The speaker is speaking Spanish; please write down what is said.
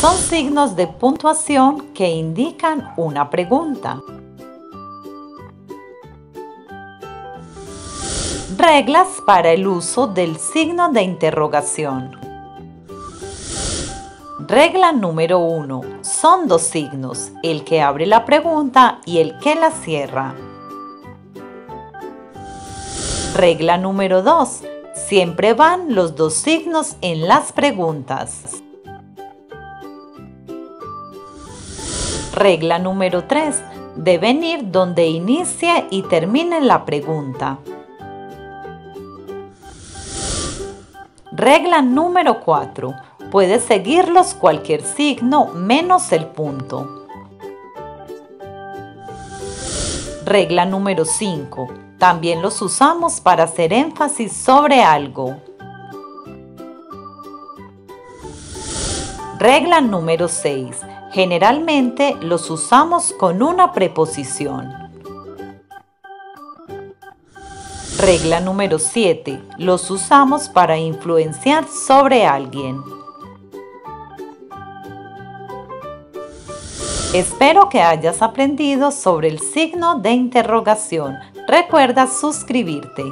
Son signos de puntuación que indican una pregunta. Reglas para el uso del signo de interrogación. Regla número 1. Son dos signos, el que abre la pregunta y el que la cierra. Regla número 2. Siempre van los dos signos en las preguntas. Regla número 3. Deben ir donde inicie y termine la pregunta. Regla número 4. Puede seguirlos cualquier signo menos el punto. Regla número 5. También los usamos para hacer énfasis sobre algo. Regla número 6 Generalmente los usamos con una preposición. Regla número 7. Los usamos para influenciar sobre alguien. Espero que hayas aprendido sobre el signo de interrogación. Recuerda suscribirte.